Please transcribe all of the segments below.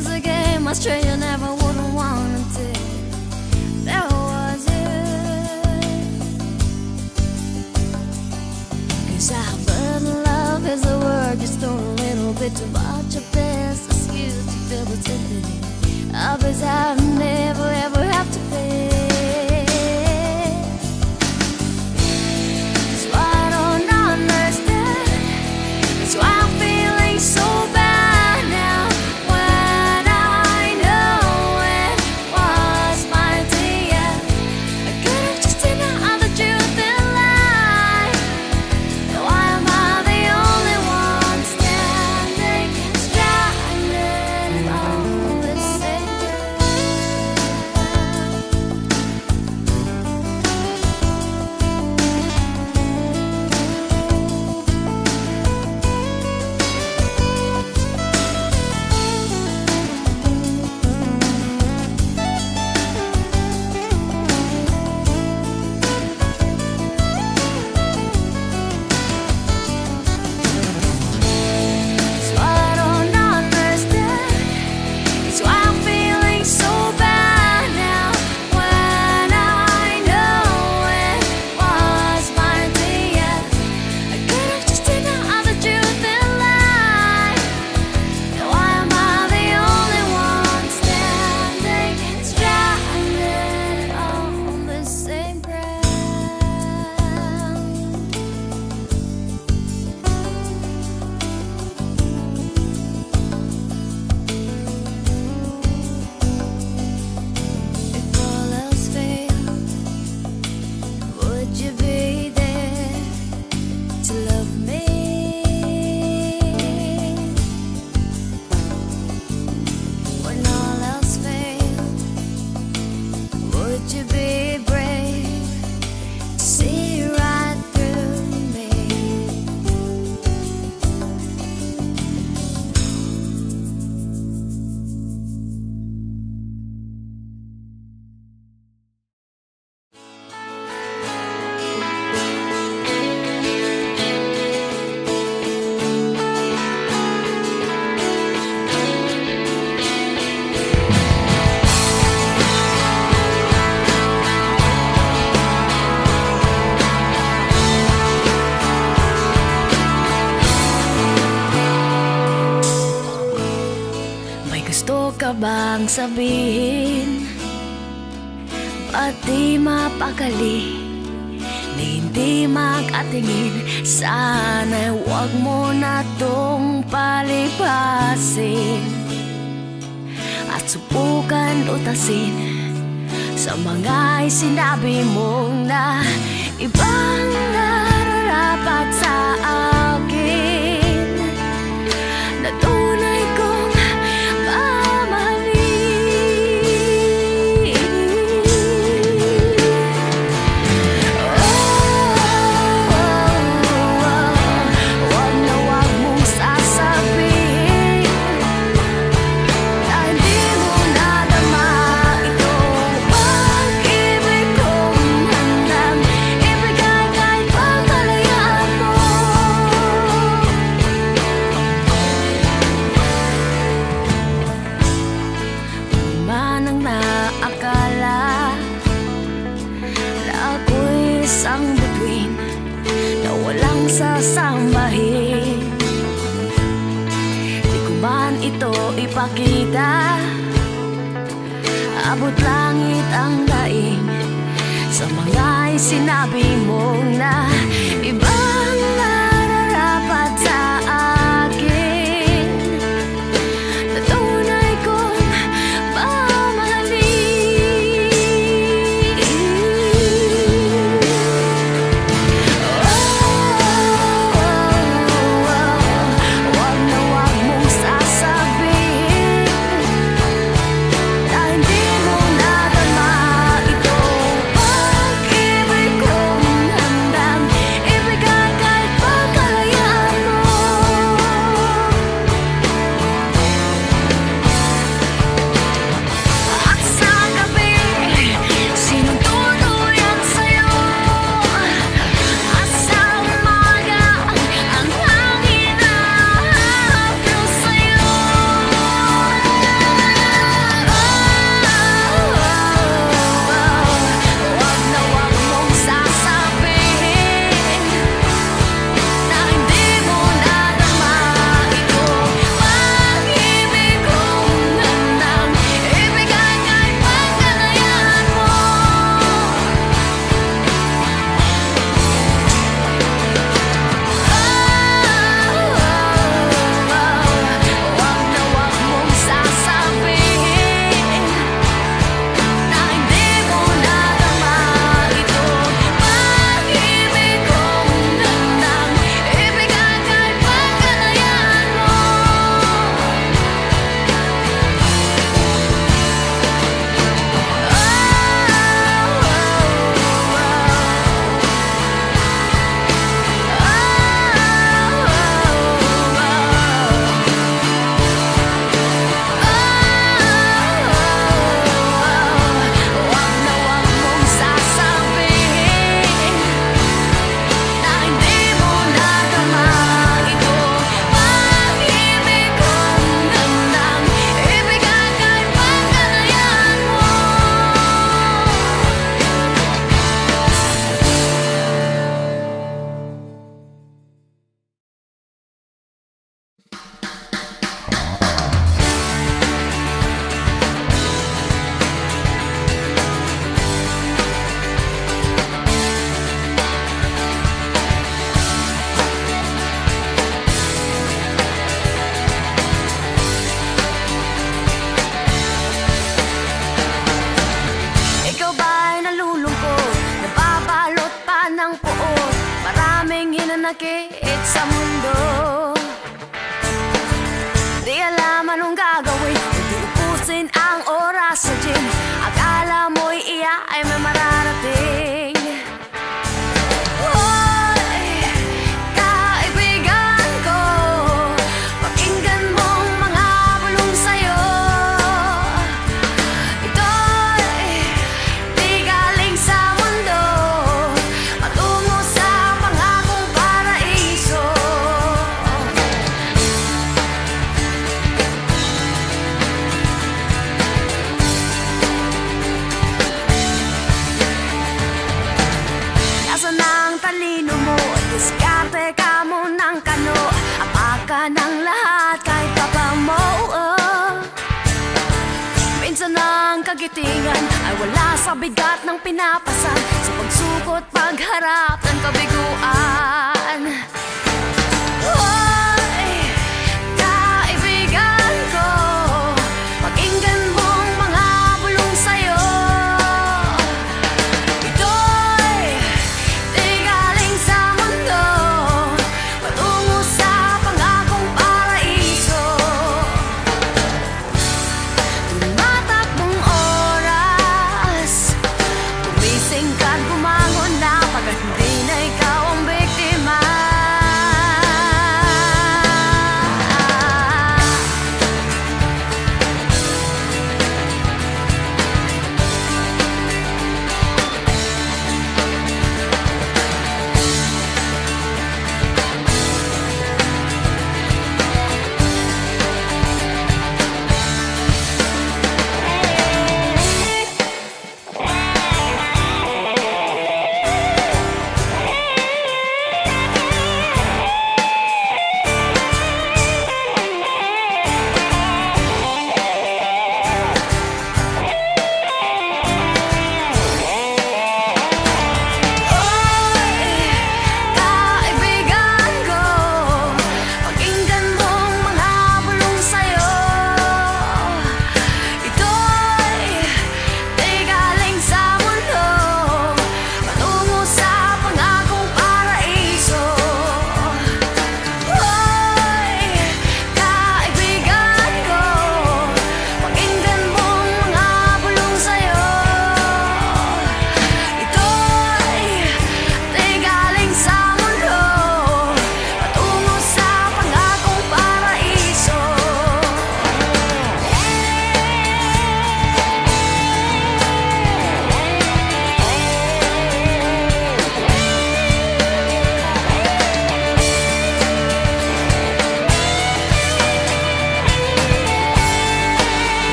is a game I sure you never wouldn't wanna That There was it. Cause I learned love is a word just throw a little bit too much of this excuse to feel the sympathy of his I've never ever sabihin Pati mapakali Na hindi makatingin Sana'y huwag mo na tong palipasin. At subukan utasin Sa mga sinabi Mga sinabi mong na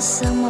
Ang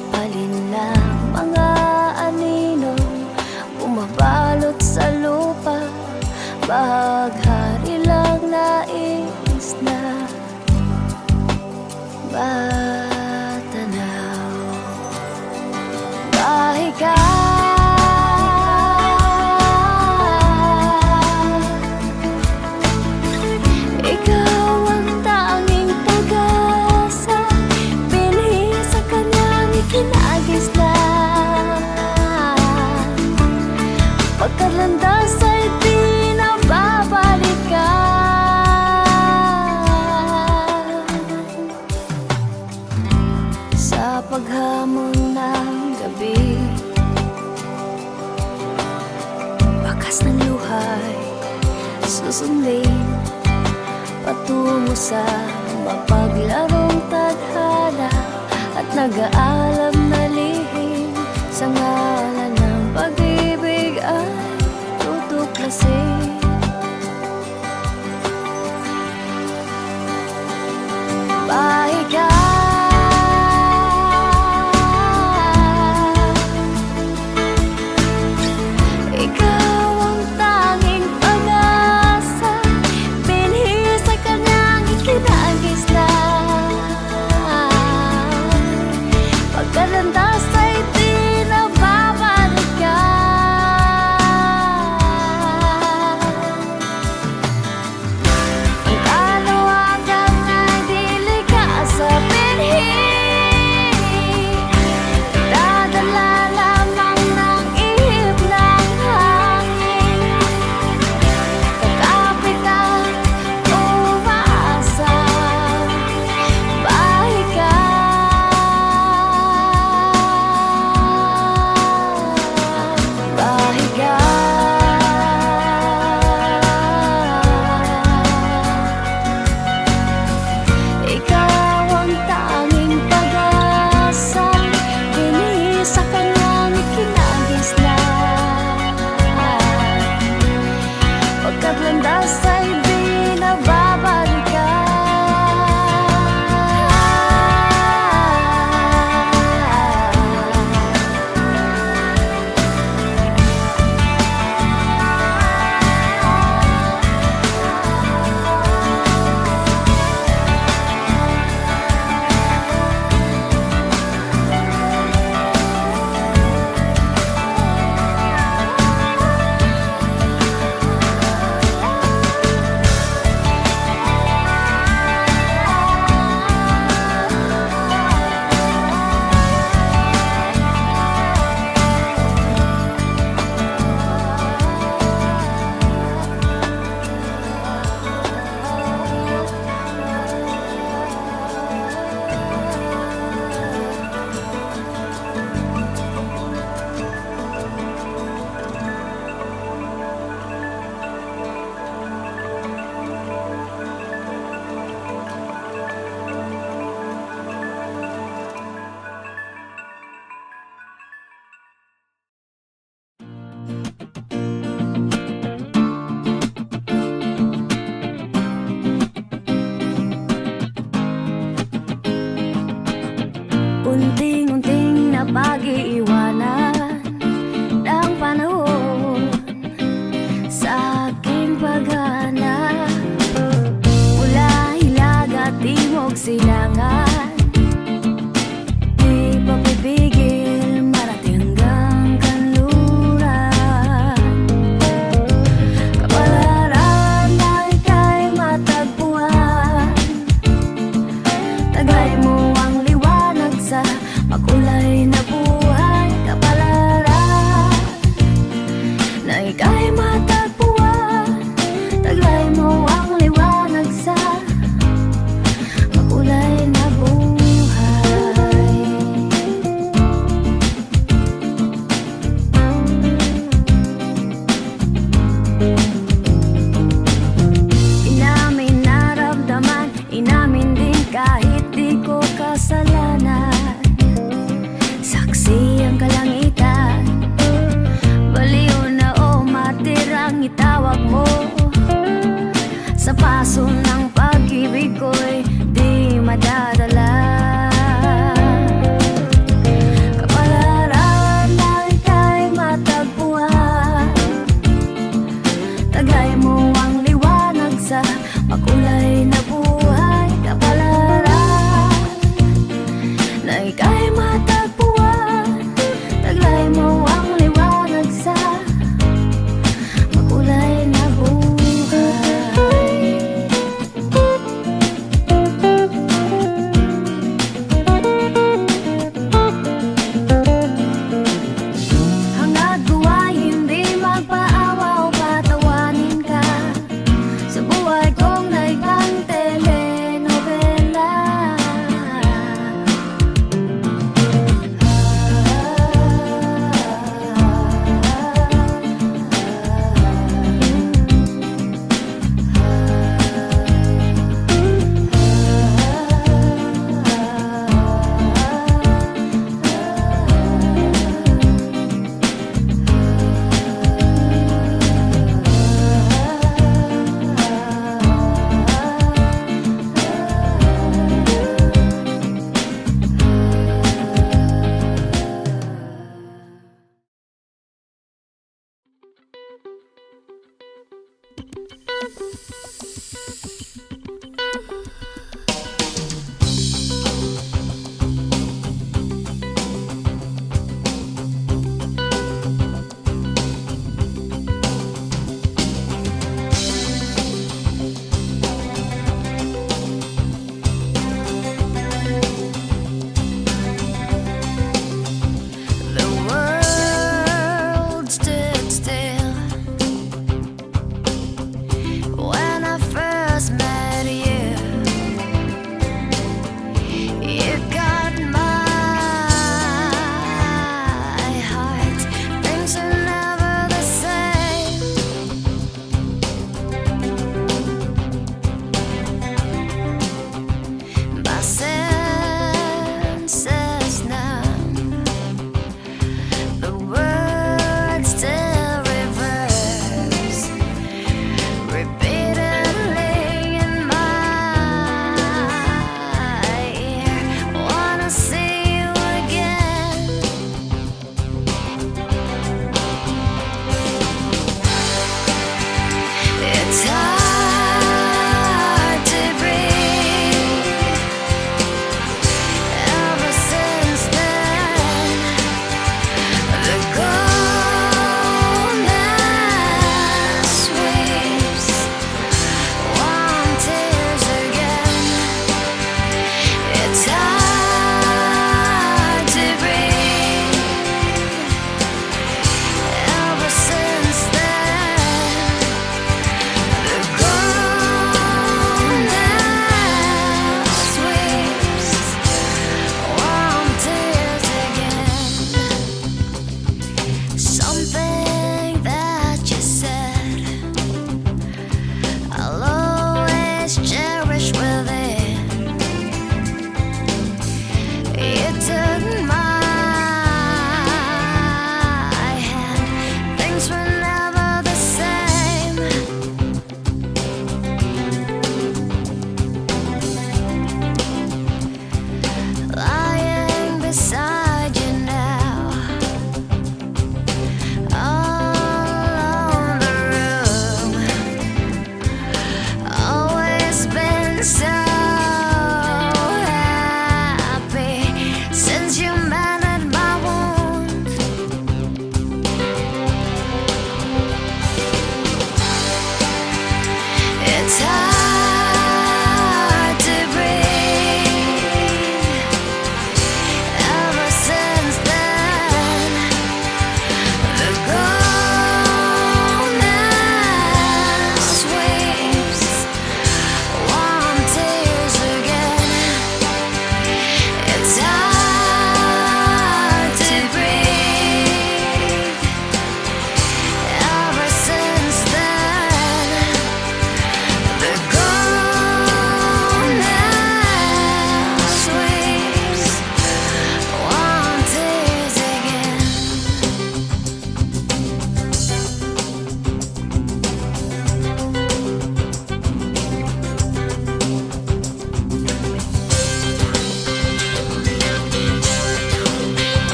sa mapaglarong tadhana At nag-aalam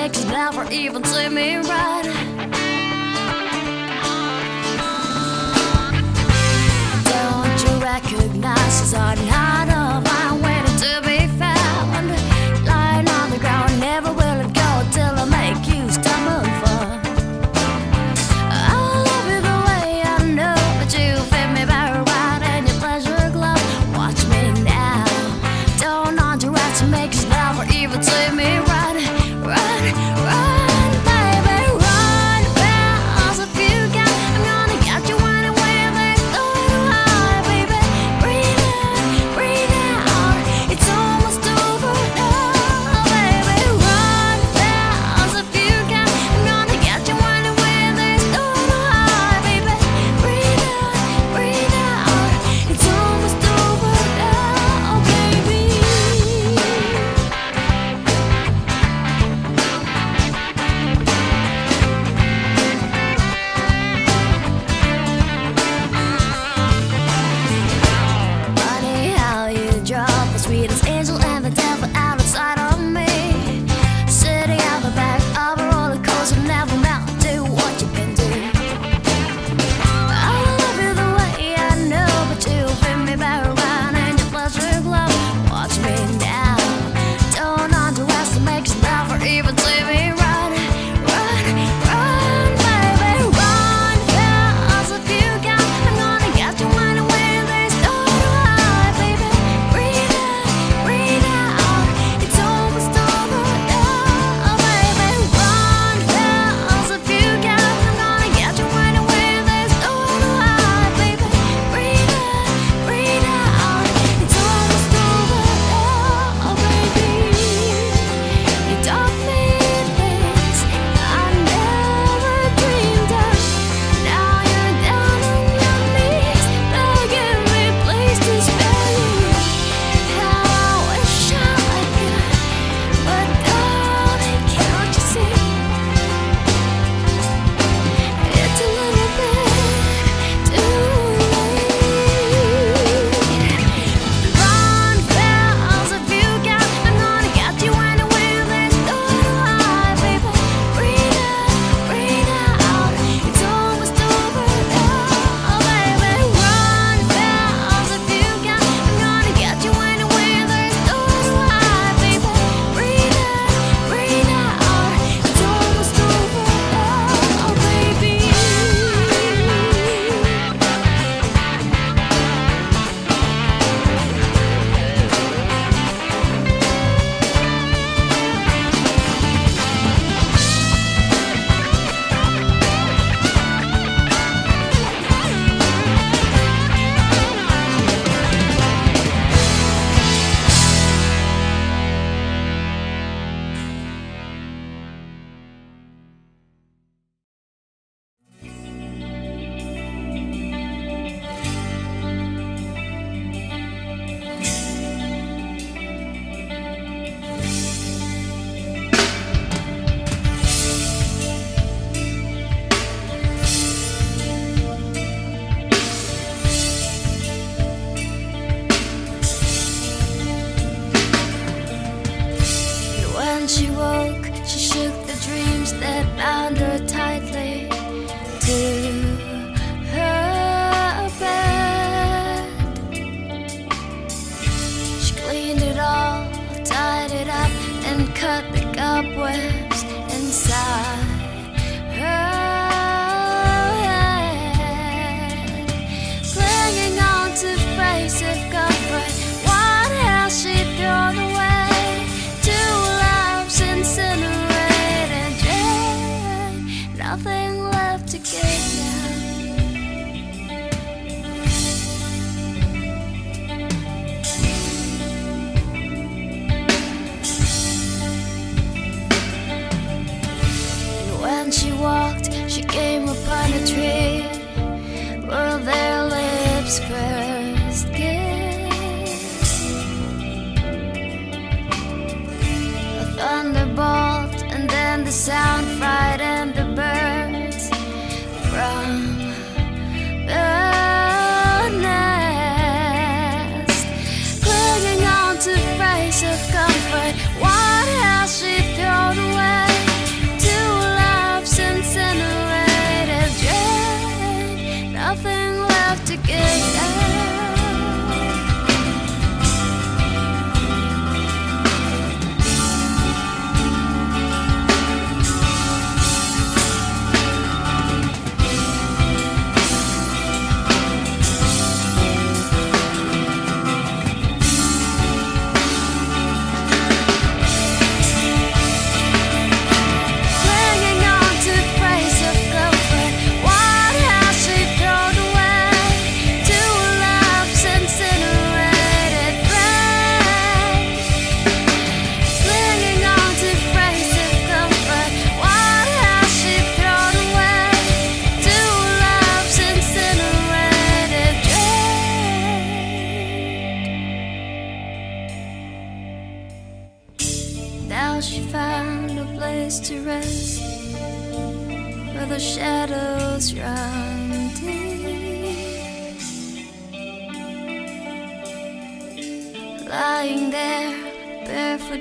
make you never even see me right. Don't you recognize us on high?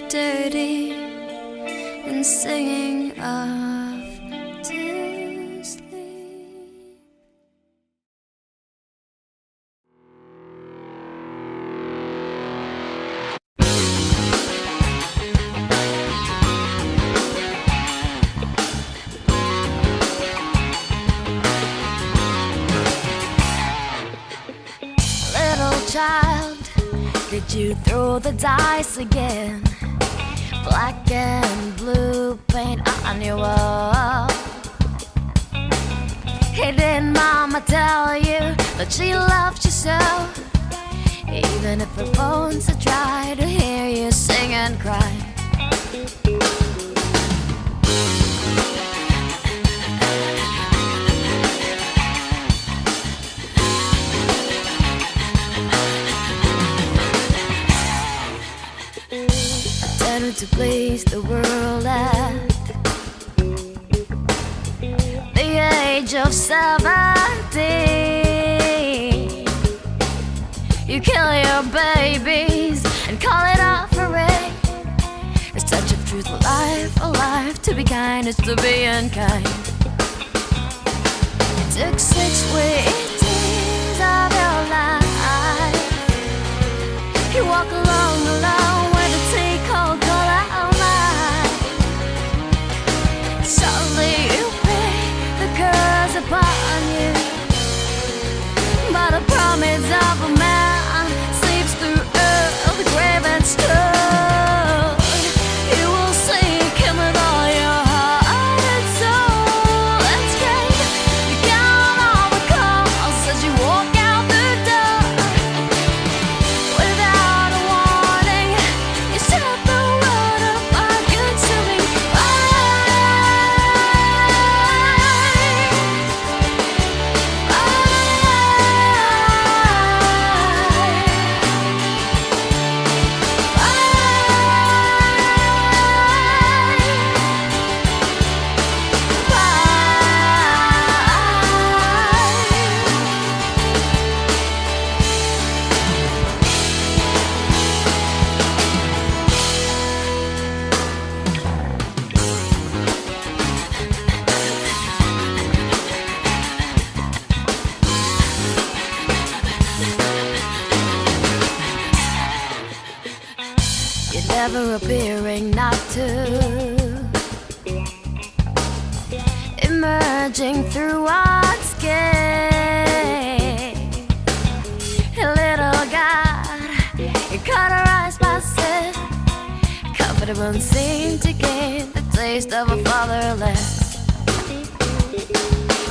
Dirty, and singing of to sleep. Little child, did you throw the dice again? That she loved you so? Even if her bones are dry to hear you sing and cry. Attempted to please the world at the age of seventeen. You kill your babies and call it offering. It's such a truth, life, a life. To be kind is to be unkind. It took six weeks of your life. You walk alone Emerging through what's gay. Little God, you cauterized by sin. Comfortable and seem to gain the taste of a fatherless.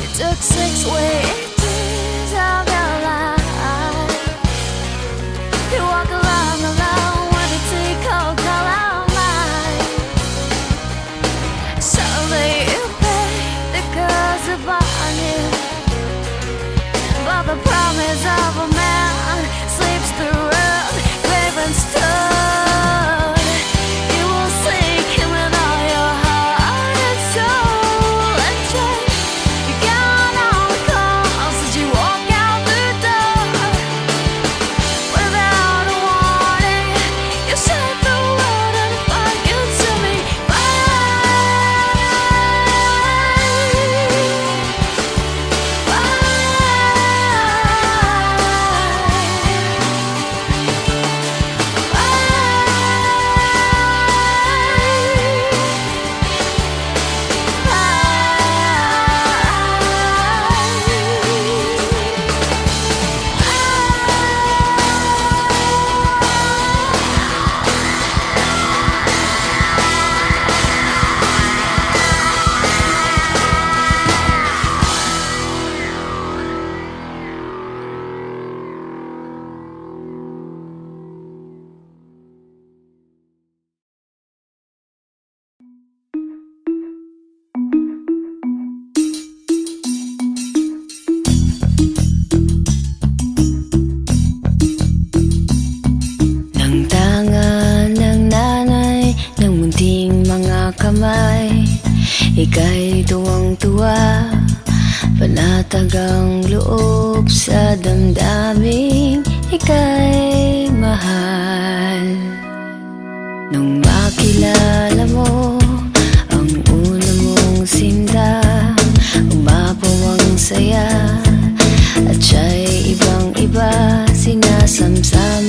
It took six weeks of of a hanggang loob sa damdaming ika'y mahal. Nung makilala mo ang una mong sinta Umapaw ang saya at siya'y ibang iba sinasamsam.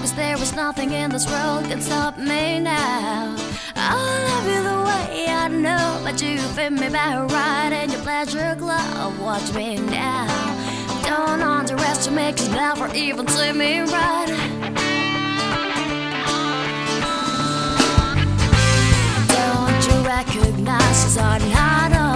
Cause there was nothing in this world can stop me now. I love you the way I know But you fit me back right in your pleasure glove Watch me now. Don't underestimate cause never even see me right. Don't you recognize us or not?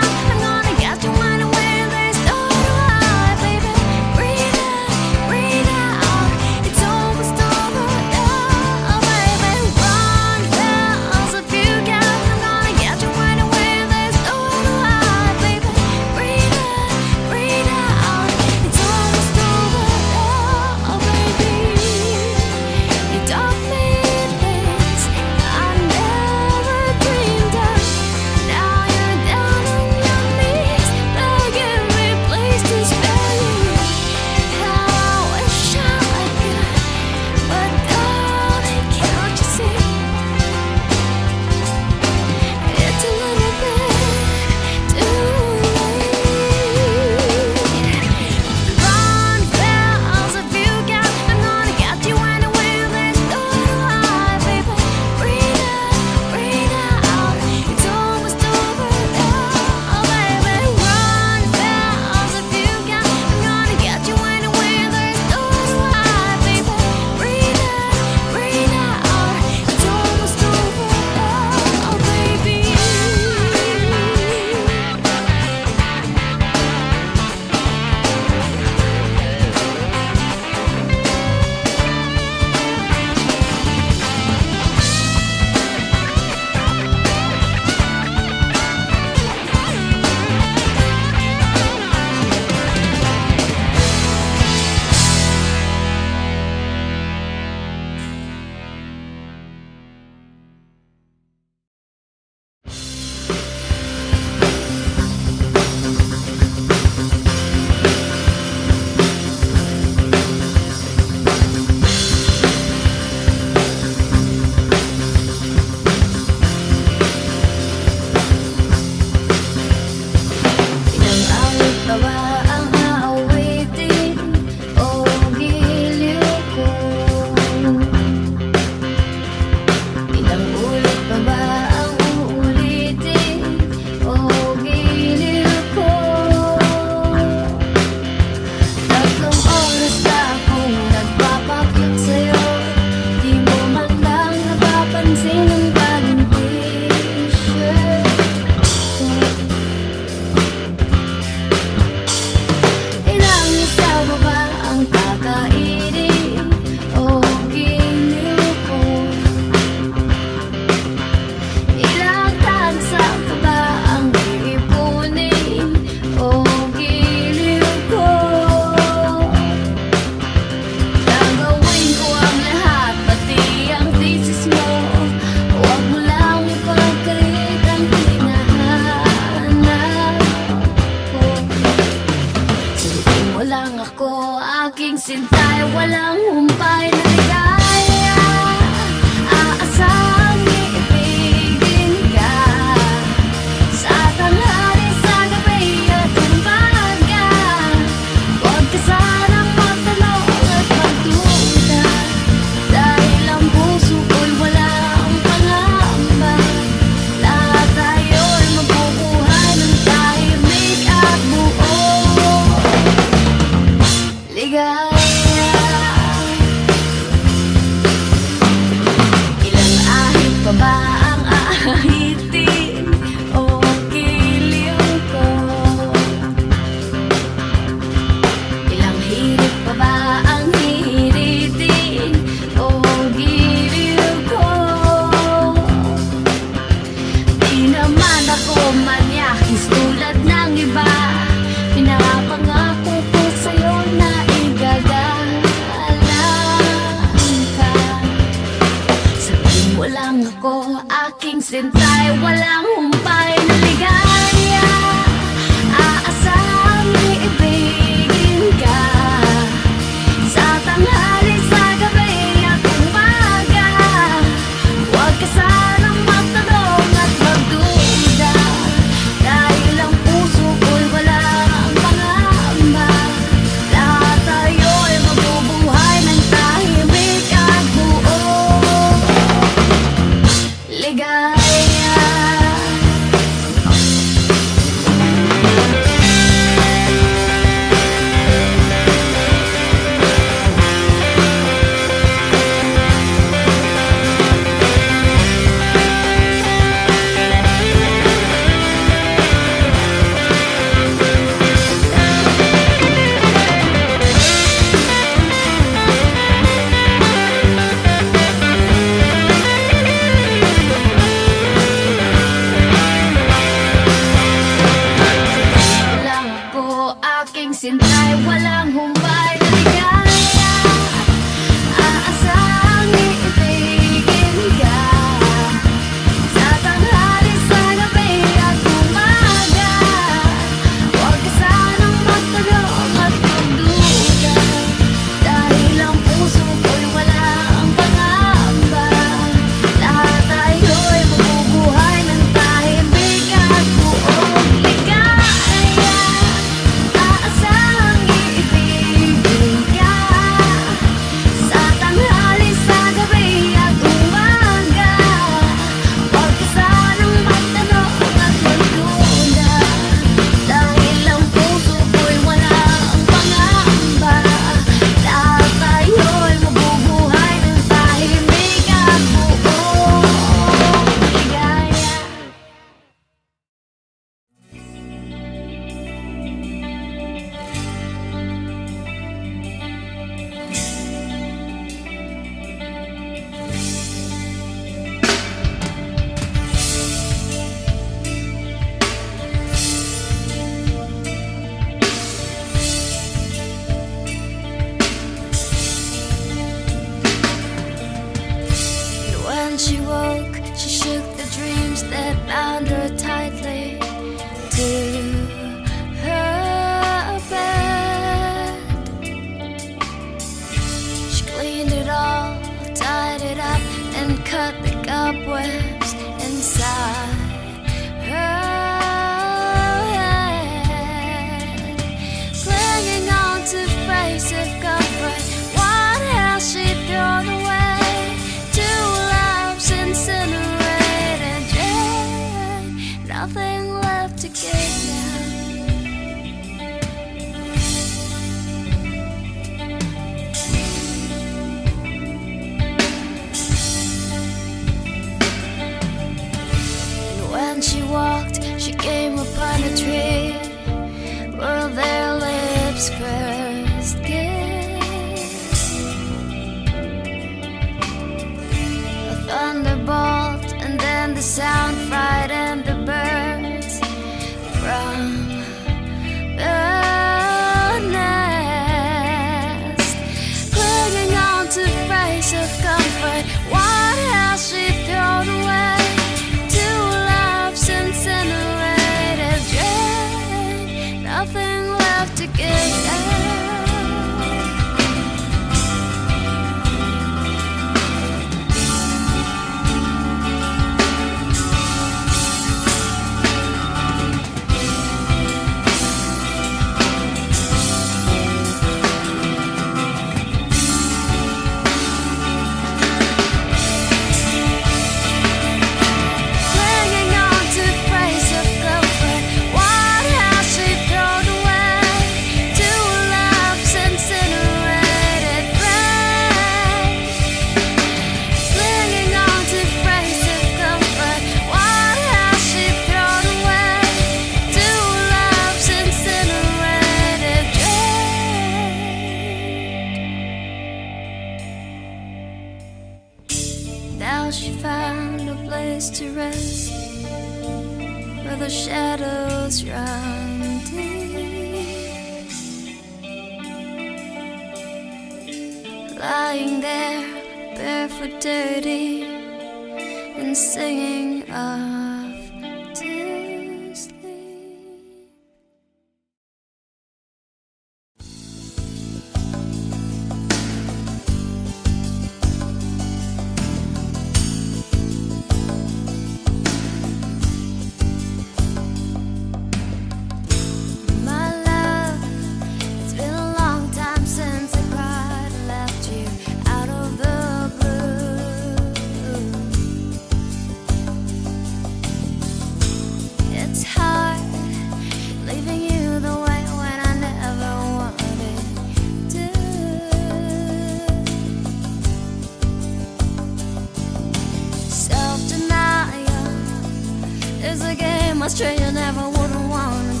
was never would have wanted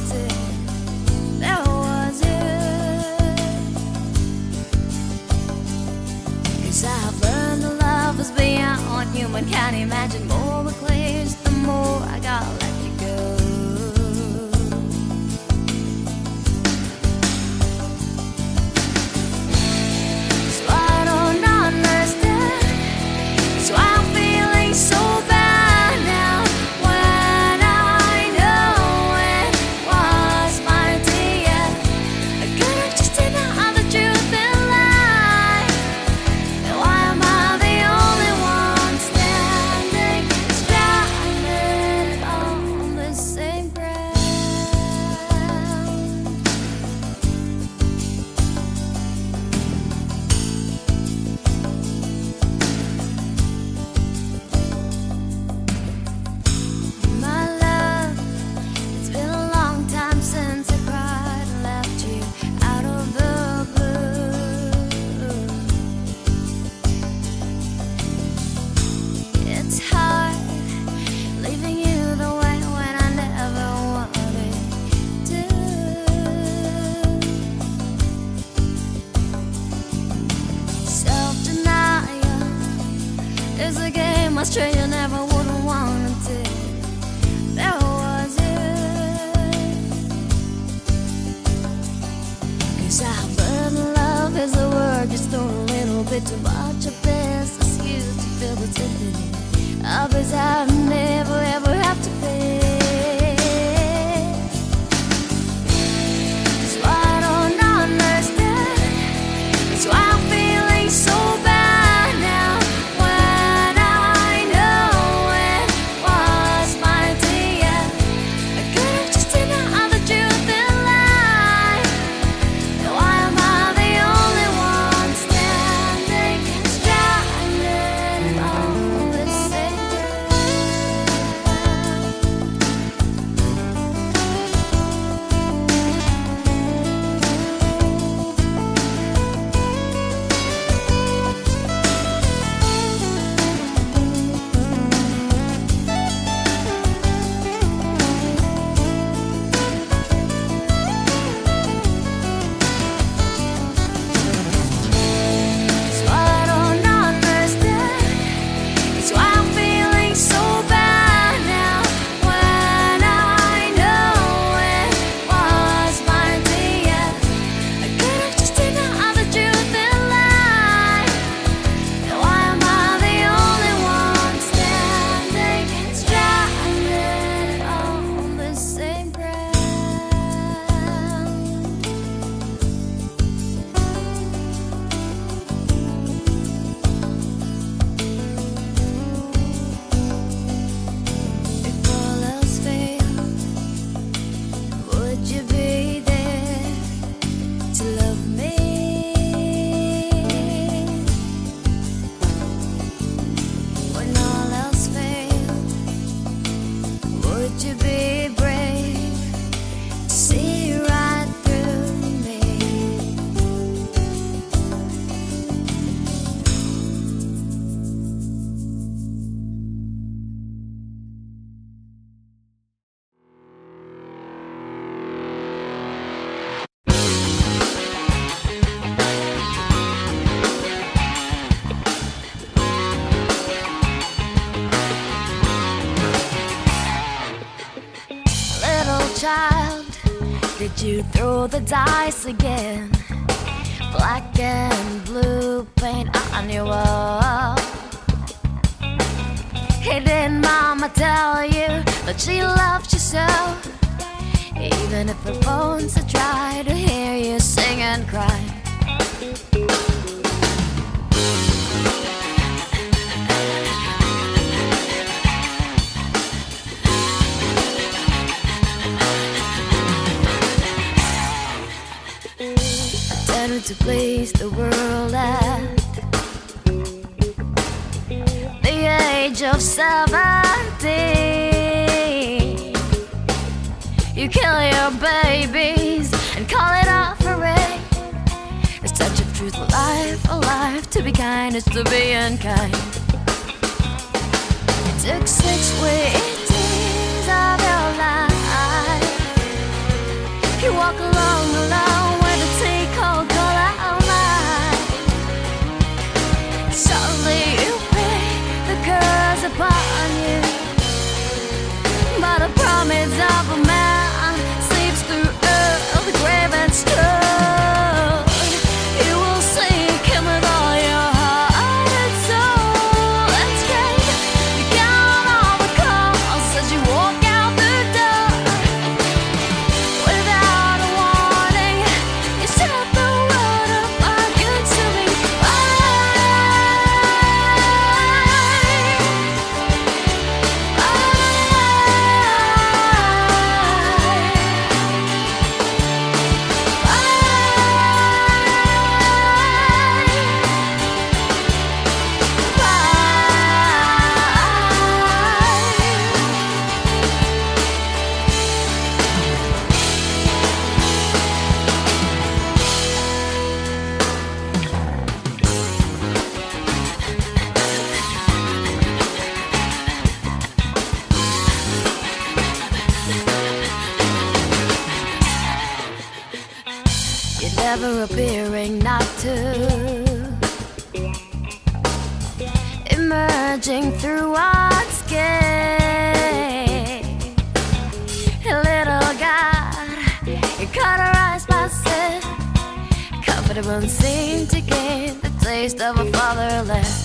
was I've learned that love is beyond human can imagine. You throw the dice again? Black and blue paint on your wall. Hey, did mama tell you that she loved you so? Even if her bones are dry to hear you sing and cry. Attempted to please the world at the age of seventeen. You kill your babies and call it offering. It's such a truth, life, a life to be kind is to be unkind. It took six weeks of your life. You walk along alone Seem to gain the taste of a fatherless